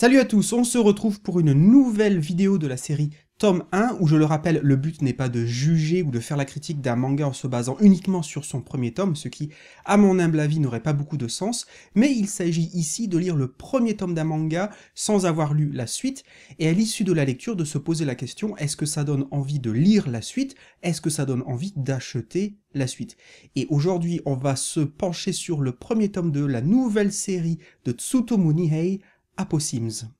Salut à tous, on se retrouve pour une nouvelle vidéo de la série tome 1, où je le rappelle, le but n'est pas de juger ou de faire la critique d'un manga en se basant uniquement sur son premier tome, ce qui, à mon humble avis, n'aurait pas beaucoup de sens, mais il s'agit ici de lire le premier tome d'un manga sans avoir lu la suite, et à l'issue de la lecture de se poser la question, est-ce que ça donne envie de lire la suite? Est-ce que ça donne envie d'acheter la suite? Et aujourd'hui, on va se pencher sur le premier tome de la nouvelle série de Tsutomu Nihei, Aposims.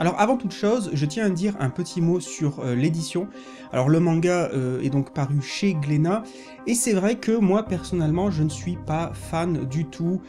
Alors avant toute chose, je tiens à dire un petit mot sur euh, l'édition. Alors le manga euh, est donc paru chez Glénat, et c'est vrai que moi personnellement je ne suis pas fan du tout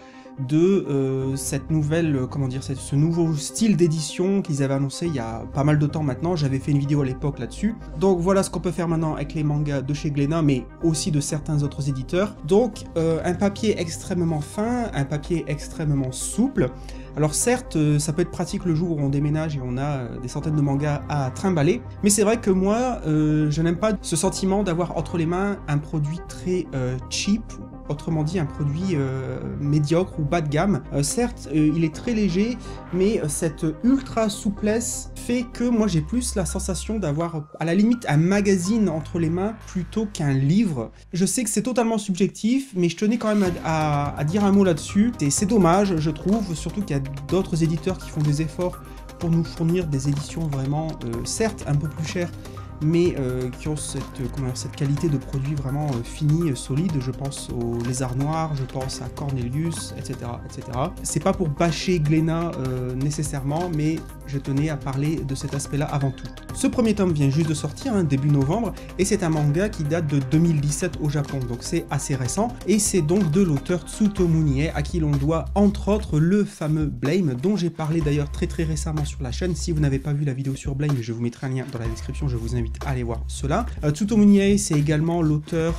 de euh, cette nouvelle, euh, comment dire, ce nouveau style d'édition qu'ils avaient annoncé il y a pas mal de temps maintenant, j'avais fait une vidéo à l'époque là-dessus. Donc voilà ce qu'on peut faire maintenant avec les mangas de chez Glénat, mais aussi de certains autres éditeurs. Donc euh, un papier extrêmement fin, un papier extrêmement souple. Alors certes, ça peut être pratique le jour où on déménage et on a des centaines de mangas à trimballer, mais c'est vrai que moi, je n'aime pas ce sentiment d'avoir entre les mains un produit très cheap, autrement dit un produit euh, médiocre ou bas de gamme. Euh, certes, euh, il est très léger, mais cette ultra souplesse fait que moi j'ai plus la sensation d'avoir à la limite un magazine entre les mains plutôt qu'un livre. Je sais que c'est totalement subjectif, mais je tenais quand même à, à dire un mot là-dessus. Et c'est dommage, je trouve, surtout qu'il y a d'autres éditeurs qui font des efforts pour nous fournir des éditions vraiment, certes, un peu plus chères, mais euh, qui ont cette, comment cette qualité de produit vraiment euh, fini, solide. Je pense aux Lézard Noirs, je pense à Cornelius, etc. etc. C'est pas pour bâcher Glénat euh, nécessairement, mais je tenais à parler de cet aspect-là avant tout. Ce premier tome vient juste de sortir, hein, début novembre, et c'est un manga qui date de 2017 au Japon, donc c'est assez récent, et c'est donc de l'auteur Tsutomu Nie, à qui l'on doit entre autres le fameux Blame, dont j'ai parlé d'ailleurs très très récemment sur la chaîne. Si vous n'avez pas vu la vidéo sur Blame, je vous mettrai un lien dans la description, je vous invite allez voir cela. Euh, Tsutomu c'est également l'auteur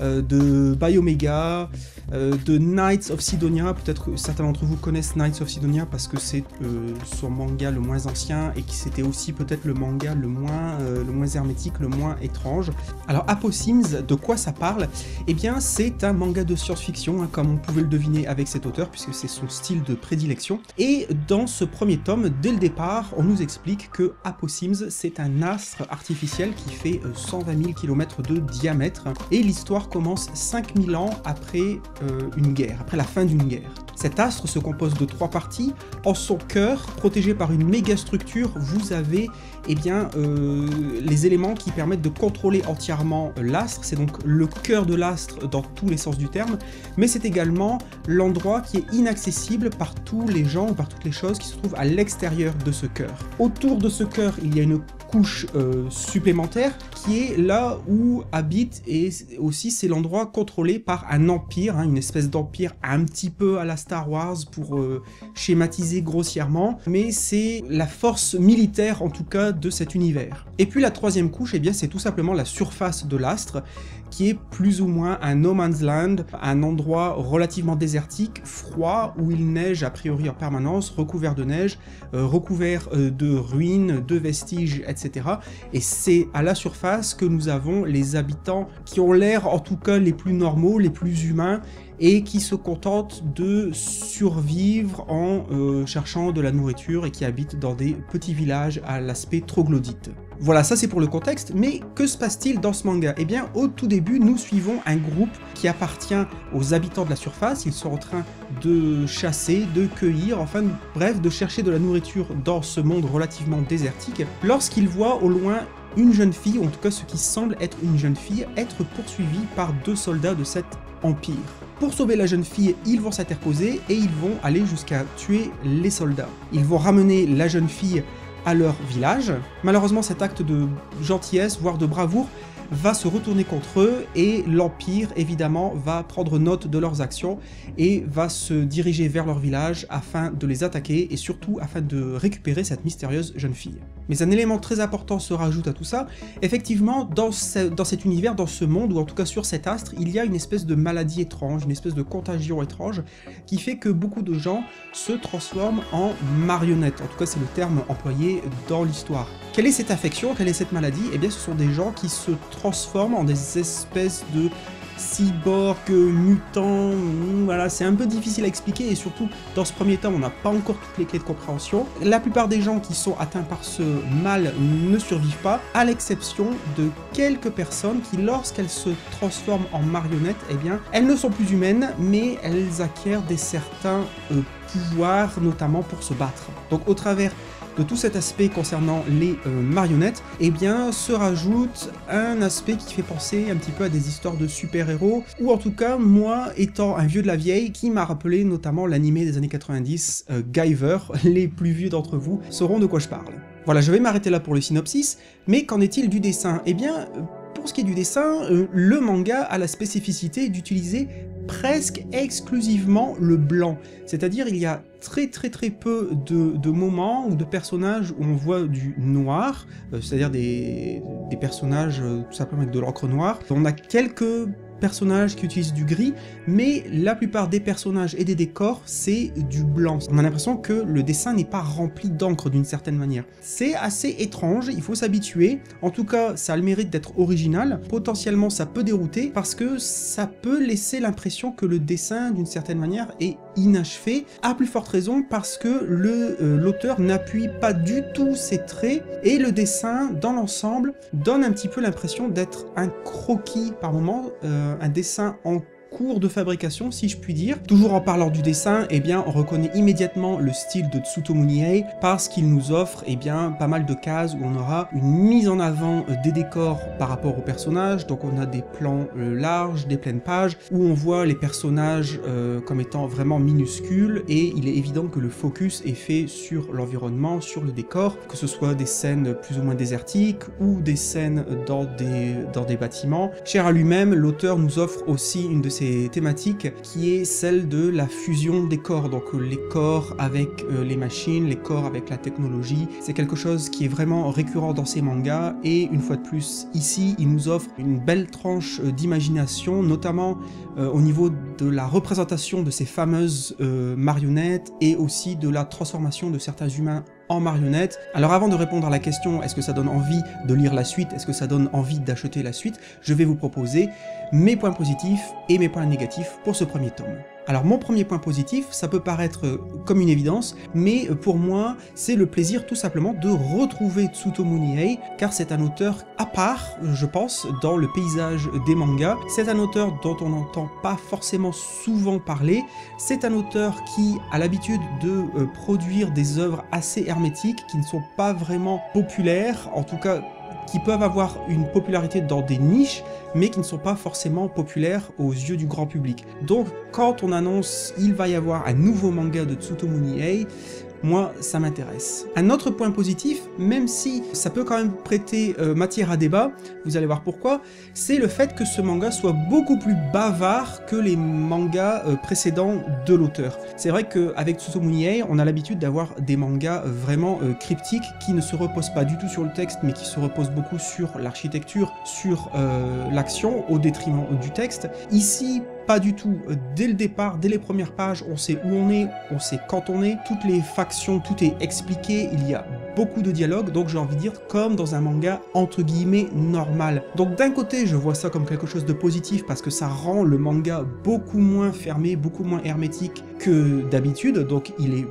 euh, de Biomega, euh, de Knights of Sidonia. Peut-être que certains d'entre vous connaissent Knights of Sidonia parce que c'est euh, son manga le moins ancien et qui c'était aussi peut-être le manga le moins, le moins hermétique, le moins étrange. Alors Aposims, de quoi ça parle? Eh bien c'est un manga de science-fiction, hein, comme on pouvait le deviner avec cet auteur, puisque c'est son style de prédilection. Et dans ce premier tome, dès le départ, on nous explique que Aposims, c'est un astre artificiel qui fait 120 000 km de diamètre, et l'histoire commence 5000 ans après euh, une guerre, après la fin d'une guerre. Cet astre se compose de trois parties. En son cœur, protégé par une méga structure, vous avez eh bien, euh, les éléments qui permettent de contrôler entièrement l'astre. C'est donc le cœur de l'astre dans tous les sens du terme, mais c'est également l'endroit qui est inaccessible par tous les gens ou par toutes les choses qui se trouvent à l'extérieur de ce cœur. Autour de ce cœur, il y a une couche supplémentaire qui est là où habite et aussi c'est l'endroit contrôlé par un empire, hein, une espèce d'empire un petit peu à la Star Wars pour euh, schématiser grossièrement, mais c'est la force militaire en tout cas de cet univers. Et puis la troisième couche, eh bien c'est tout simplement la surface de l'astre, qui est plus ou moins un no man's land, un endroit relativement désertique, froid, où il neige a priori en permanence, recouvert de neige, euh, recouvert euh, de ruines, de vestiges, etc. Et c'est à la surface que nous avons les habitants qui ont l'air en tout cas les plus normaux, les plus humains, et qui se contentent de survivre en euh, cherchant de la nourriture et qui habitent dans des petits villages à l'aspect troglodyte. Voilà, ça c'est pour le contexte, mais que se passe-t-il dans ce manga? Eh bien, au tout début, nous suivons un groupe qui appartient aux habitants de la surface, ils sont en train de chasser, de cueillir, enfin bref, de chercher de la nourriture dans ce monde relativement désertique, lorsqu'ils voient au loin une jeune fille, ou en tout cas ce qui semble être une jeune fille, être poursuivie par deux soldats de cet empire. Pour sauver la jeune fille, ils vont s'interposer et ils vont aller jusqu'à tuer les soldats. Ils vont ramener la jeune fille à leur village. Malheureusement, cet acte de gentillesse, voire de bravoure, va se retourner contre eux et l'Empire évidemment va prendre note de leurs actions et va se diriger vers leur village afin de les attaquer et surtout afin de récupérer cette mystérieuse jeune fille. Mais un élément très important se rajoute à tout ça, effectivement dans, cet univers, dans ce monde, ou en tout cas sur cet astre, il y a une espèce de maladie étrange, une espèce de contagion étrange qui fait que beaucoup de gens se transforment en marionnettes, en tout cas c'est le terme employé dans l'histoire. Quelle est cette affection Quelle est cette maladie? Eh bien, ce sont des gens qui se transforment en des espèces de cyborg, mutant, hmm, voilà, c'est un peu difficile à expliquer et surtout dans ce premier temps on n'a pas encore toutes les clés de compréhension. La plupart des gens qui sont atteints par ce mal ne survivent pas, à l'exception de quelques personnes qui lorsqu'elles se transforment en marionnettes, eh bien elles ne sont plus humaines mais elles acquièrent des certains euh, pouvoirs notamment pour se battre. Donc au travers de tout cet aspect concernant les euh, marionnettes, eh bien, se rajoute un aspect qui fait penser un petit peu à des histoires de super-héros, ou en tout cas, moi, étant un vieux de la vieille, qui m'a rappelé notamment l'animé des années 90, euh, Guyver, les plus vieux d'entre vous sauront de quoi je parle. Voilà, je vais m'arrêter là pour le synopsis, mais qu'en est-il du dessin? Eh bien, pour ce qui est du dessin, euh, le manga a la spécificité d'utiliser presque exclusivement le blanc. C'est-à-dire il y a très très très peu de, moments ou de personnages où on voit du noir, euh, c'est-à-dire des, des, personnages euh, tout simplement avec de l'encre noire. On a quelques personnages qui utilisent du gris, mais la plupart des personnages et des décors, c'est du blanc. On a l'impression que le dessin n'est pas rempli d'encre d'une certaine manière. C'est assez étrange, il faut s'habituer. En tout cas, ça a le mérite d'être original. Potentiellement, ça peut dérouter parce que ça peut laisser l'impression que le dessin, d'une certaine manière, est inachevé. À plus forte raison parce que euh, l'auteur n'appuie pas du tout ses traits et le dessin, dans l'ensemble, donne un petit peu l'impression d'être un croquis par moment. Euh, un dessin en cours de fabrication, si je puis dire. Toujours en parlant du dessin, eh bien, on reconnaît immédiatement le style de Tsutomu Nihei parce qu'il nous offre eh bien, pas mal de cases où on aura une mise en avant euh, des décors par rapport aux personnages. Donc on a des plans euh, larges, des pleines pages, où on voit les personnages euh, comme étant vraiment minuscules et il est évident que le focus est fait sur l'environnement, sur le décor, que ce soit des scènes plus ou moins désertiques ou des scènes dans des, dans des bâtiments. Cher à lui-même, l'auteur nous offre aussi une de ses thématiques qui est celle de la fusion des corps, donc euh, les corps avec euh, les machines, les corps avec la technologie. C'est quelque chose qui est vraiment récurrent dans ces mangas et une fois de plus ici il nous offre une belle tranche euh, d'imagination, notamment au niveau de la représentation de ces fameuses marionnettes et aussi de la transformation de certains humains en marionnette. Alors avant de répondre à la question est-ce que ça donne envie de lire la suite, est-ce que ça donne envie d'acheter la suite, je vais vous proposer mes points positifs et mes points négatifs pour ce premier tome. Alors mon premier point positif, ça peut paraître euh, comme une évidence, mais euh, pour moi, c'est le plaisir tout simplement de retrouver Tsutomu Nihei, car c'est un auteur à part, je pense, dans le paysage des mangas. C'est un auteur dont on n'entend pas forcément souvent parler. C'est un auteur qui a l'habitude de euh, produire des œuvres assez hermétiques, qui ne sont pas vraiment populaires, en tout cas qui peuvent avoir une popularité dans des niches, mais qui ne sont pas forcément populaires aux yeux du grand public. Donc quand on annonce il va y avoir un nouveau manga de Tsutomu Nihei, moi ça m'intéresse. Un autre point positif, même si ça peut quand même prêter euh, matière à débat, vous allez voir pourquoi, c'est le fait que ce manga soit beaucoup plus bavard que les mangas euh, précédents de l'auteur. C'est vrai qu'avec Tsutomu Nihei, on a l'habitude d'avoir des mangas euh, vraiment cryptiques qui ne se reposent pas du tout sur le texte, mais qui se reposent beaucoup sur l'architecture, sur l'action, au détriment du texte. Ici, pas du tout. Dès le départ, dès les premières pages, on sait où on est, on sait quand on est, toutes les factions, tout est expliqué, il y a beaucoup de dialogues, donc j'ai envie de dire comme dans un manga entre guillemets normal. Donc d'un côté, je vois ça comme quelque chose de positif parce que ça rend le manga beaucoup moins fermé, beaucoup moins hermétique que d'habitude, donc il est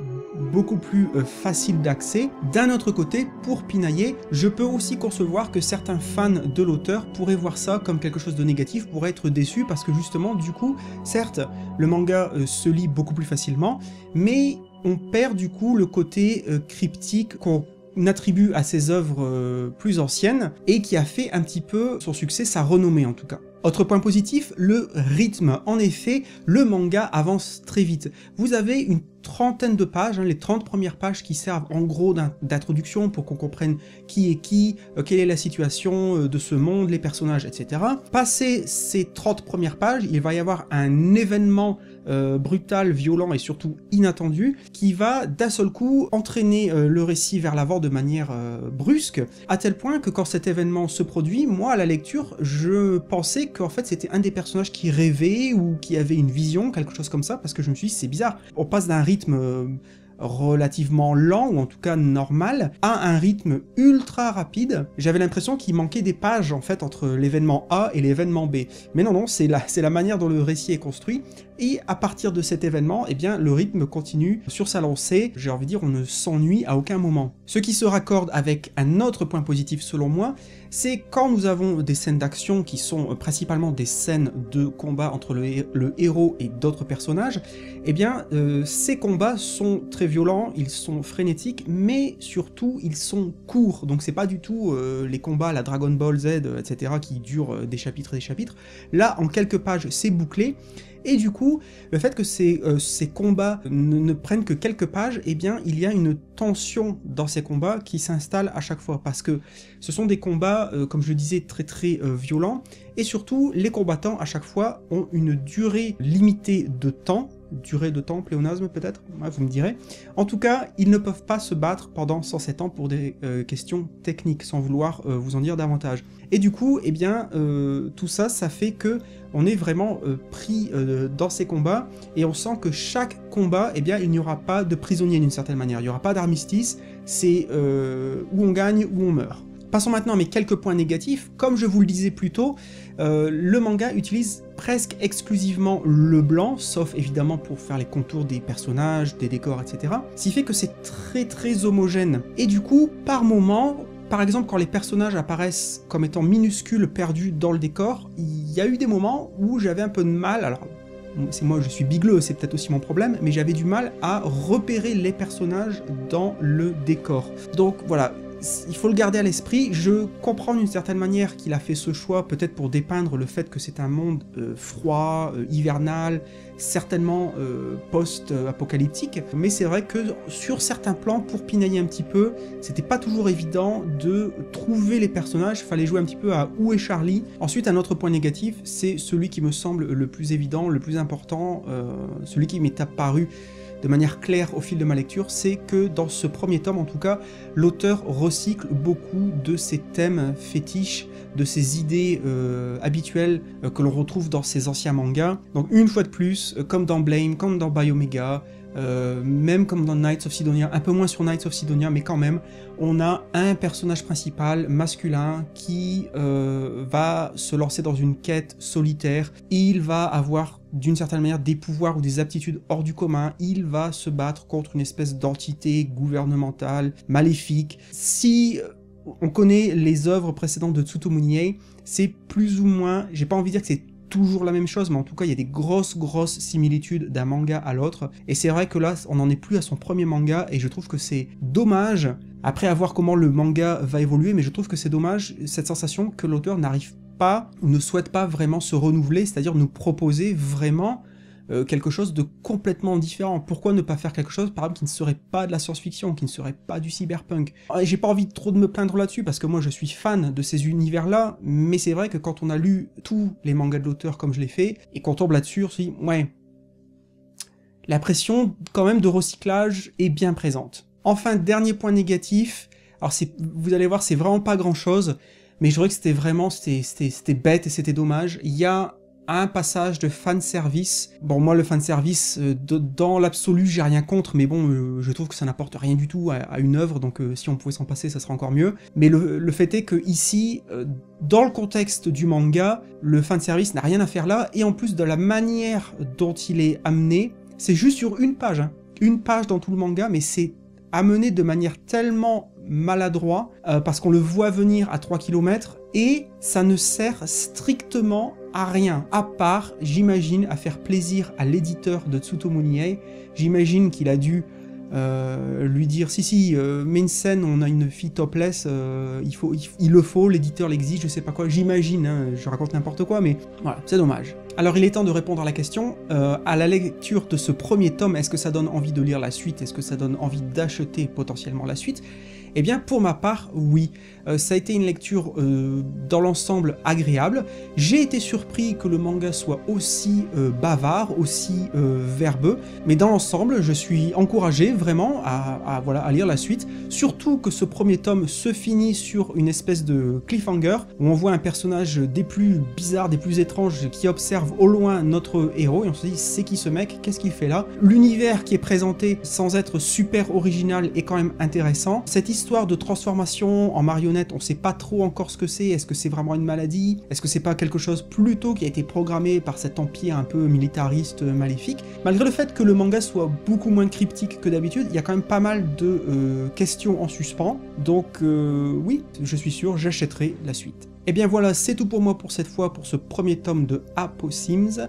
beaucoup plus euh, facile d'accès. D'un autre côté, pour pinailler, je peux aussi concevoir que certains fans de l'auteur pourraient voir ça comme quelque chose de négatif, pourraient être déçus parce que justement, du coup, certes, le manga euh, se lit beaucoup plus facilement, mais on perd du coup le côté euh, cryptique qu'on attribue à ses œuvres plus anciennes et qui a fait un petit peu son succès, sa renommée en tout cas. Autre point positif, le rythme. En effet, le manga avance très vite. Vous avez une trentaine de pages, hein, les 30 premières pages qui servent en gros d'introduction pour qu'on comprenne qui est qui, euh, quelle est la situation euh, de ce monde, les personnages, etc. Passé ces 30 premières pages, il va y avoir un événement euh, brutal, violent et surtout inattendu, qui va d'un seul coup entraîner le récit vers l'avant de manière brusque, à tel point que quand cet événement se produit, moi à la lecture, je pensais qu'en fait c'était un des personnages qui rêvait ou qui avait une vision, quelque chose comme ça, parce que je me suis dit c'est bizarre, on passe d'un rythme relativement lent, ou en tout cas normal, à un rythme ultra rapide. J'avais l'impression qu'il manquait des pages en fait entre l'événement A et l'événement B. Mais non, non, c'est la, la manière dont le récit est construit, et à partir de cet événement, eh bien, le rythme continue sur sa lancée, j'ai envie de dire, on ne s'ennuie à aucun moment. Ce qui se raccorde avec un autre point positif selon moi, c'est quand nous avons des scènes d'action qui sont principalement des scènes de combat entre le, héros et d'autres personnages, eh bien, euh, ces combats sont très violents, ils sont frénétiques, mais surtout, ils sont courts. Donc c'est pas du tout euh, les combats la Dragon Ball Z, etc., qui durent euh, des chapitres et des chapitres. Là, en quelques pages, c'est bouclé, et du coup, le fait que ces, euh, combats ne, prennent que quelques pages, eh bien, il y a une tension dans ces combats qui s'installe à chaque fois, parce que ce sont des combats, euh, comme je le disais, très très euh, violents, et surtout, les combattants, à chaque fois, ont une durée limitée de temps, durée de temps, pléonasme peut-être, vous me direz. En tout cas, ils ne peuvent pas se battre pendant 107 ans pour des euh, questions techniques, sans vouloir euh, vous en dire davantage. Et du coup, eh bien, euh, tout ça, ça fait que on est vraiment pris dans ces combats, et on sent que chaque combat, eh bien, il n'y aura pas de prisonnier d'une certaine manière, il n'y aura pas d'armistice, c'est où on gagne, où on meurt. Passons maintenant à mes quelques points négatifs. Comme je vous le disais plus tôt, euh, le manga utilise presque exclusivement le blanc, sauf évidemment pour faire les contours des personnages, des décors, etc. Ce qui fait que c'est très très homogène. Et du coup, par moment, par exemple, quand les personnages apparaissent comme étant minuscules, perdus dans le décor, il y a eu des moments où j'avais un peu de mal, alors c'est moi, je suis bigleux, c'est peut-être aussi mon problème, mais j'avais du mal à repérer les personnages dans le décor. Donc voilà, il faut le garder à l'esprit. Je comprends d'une certaine manière qu'il a fait ce choix, peut-être pour dépeindre le fait que c'est un monde euh, froid, euh, hivernal, certainement euh, post-apocalyptique. Mais c'est vrai que sur certains plans, pour pinailler un petit peu, c'était pas toujours évident de trouver les personnages. Il fallait jouer un petit peu à où est Charlie? Ensuite, un autre point négatif, c'est celui qui me semble le plus évident, le plus important, celui qui m'est apparu de manière claire au fil de ma lecture, c'est que dans ce premier tome en tout cas, l'auteur recycle beaucoup de ces thèmes fétiches, de ces idées euh, habituelles euh, que l'on retrouve dans ses anciens mangas. Donc une fois de plus, euh, comme dans Blame, comme dans Biomega, même comme dans Knights of Sidonia, un peu moins sur Knights of Sidonia, mais quand même, on a un personnage principal masculin qui va se lancer dans une quête solitaire. Il va avoir d'une certaine manière des pouvoirs ou des aptitudes hors du commun. Il va se battre contre une espèce d'entité gouvernementale maléfique. Si on connaît les œuvres précédentes de Tsutomu c'est plus ou moins, j'ai pas envie de dire que c'est toujours la même chose, mais en tout cas, il y a des grosses, grosses similitudes d'un manga à l'autre. Et c'est vrai que là, on n'en est plus à son premier manga, et je trouve que c'est dommage, après à voir comment le manga va évoluer, mais je trouve que c'est dommage, cette sensation que l'auteur n'arrive ou ne souhaite pas vraiment se renouveler, c'est-à-dire nous proposer vraiment euh, quelque chose de complètement différent. Pourquoi ne pas faire quelque chose, par exemple, qui ne serait pas de la science-fiction, qui ne serait pas du cyberpunk? J'ai pas envie trop de me plaindre là-dessus, parce que moi je suis fan de ces univers-là, mais c'est vrai que quand on a lu tous les mangas de l'auteur comme je l'ai fait, et qu'on tombe là-dessus, on se dit, ouais, la pression quand même de recyclage est bien présente. Enfin, dernier point négatif, alors vous allez voir, c'est vraiment pas grand-chose, mais je dirais que c'était vraiment, c'était bête et c'était dommage. Il y a un passage de fan service. Bon, moi, le fan service, euh, dans l'absolu, j'ai rien contre, mais bon, euh, je trouve que ça n'apporte rien du tout à, une œuvre, donc euh, si on pouvait s'en passer, ça serait encore mieux. Mais le, fait est que ici, dans le contexte du manga, le fan service n'a rien à faire là, et en plus de la manière dont il est amené, c'est juste sur une page, hein. une page dans tout le manga, mais c'est amené de manière tellement maladroit, parce qu'on le voit venir à 3 km, et ça ne sert strictement à rien, à part, j'imagine, à faire plaisir à l'éditeur de Tsutomu J'imagine qu'il a dû euh, lui dire si si euh, mets une scène on a une fille topless euh, il faut il, le faut l'éditeur l'exige je sais pas quoi. J'imagine hein, je raconte n'importe quoi mais voilà c'est dommage. Alors il est temps de répondre à la question à la lecture de ce premier tome est-ce que ça donne envie de lire la suite? Est-ce que ça donne envie d'acheter potentiellement la suite? Eh bien pour ma part, oui. Euh, ça a été une lecture euh, dans l'ensemble agréable. J'ai été surpris que le manga soit aussi euh, bavard, aussi verbeux, mais dans l'ensemble, je suis encouragé vraiment à, voilà, à lire la suite. Surtout que ce premier tome se finit sur une espèce de cliffhanger où on voit un personnage des plus bizarres, des plus étranges qui observe au loin notre héros et on se dit c'est qui ce mec, qu'est-ce qu'il fait là? L'univers qui est présenté sans être super original est quand même intéressant. Cette histoire de transformation en marionnette on sait pas trop encore ce que c'est, est-ce que c'est vraiment une maladie, est-ce que c'est pas quelque chose plutôt qui a été programmé par cet empire un peu militariste euh, maléfique? Malgré le fait que le manga soit beaucoup moins cryptique que d'habitude, il y a quand même pas mal de euh, questions en suspens, donc euh, oui, je suis sûr, j'achèterai la suite. Et eh bien voilà, c'est tout pour moi pour cette fois, pour ce premier tome de Apo Sims.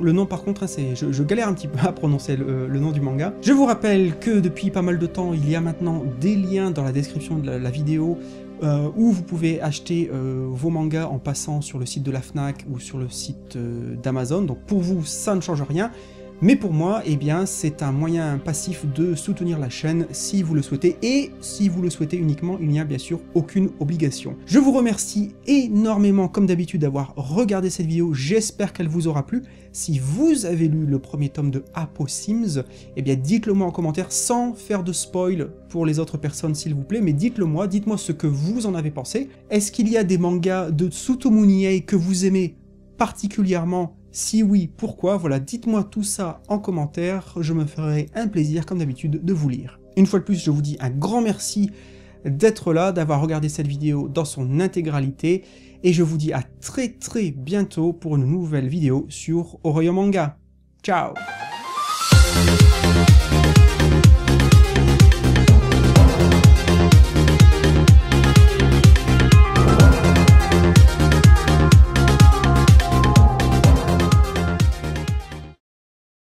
Le nom par contre, c'est, je, galère un petit peu à prononcer le, nom du manga. Je vous rappelle que depuis pas mal de temps, il y a maintenant des liens dans la description de la, vidéo euh, où vous pouvez acheter euh, vos mangas en passant sur le site de la FNAC ou sur le site euh, d'Amazon. Donc pour vous, ça ne change rien. Mais pour moi, eh c'est un moyen passif de soutenir la chaîne si vous le souhaitez, et si vous le souhaitez uniquement, il n'y a bien sûr aucune obligation. Je vous remercie énormément, comme d'habitude, d'avoir regardé cette vidéo, j'espère qu'elle vous aura plu. Si vous avez lu le premier tome de Apo Sims, eh bien dites-le moi en commentaire, sans faire de spoil pour les autres personnes s'il vous plaît, mais dites-le moi, dites-moi ce que vous en avez pensé. Est-ce qu'il y a des mangas de Tsutomu que vous aimez particulièrement si oui, pourquoi? Voilà, dites-moi tout ça en commentaire, je me ferai un plaisir comme d'habitude de vous lire. Une fois de plus, je vous dis un grand merci d'être là, d'avoir regardé cette vidéo dans son intégralité, et je vous dis à très très bientôt pour une nouvelle vidéo sur Oroyo Manga. Ciao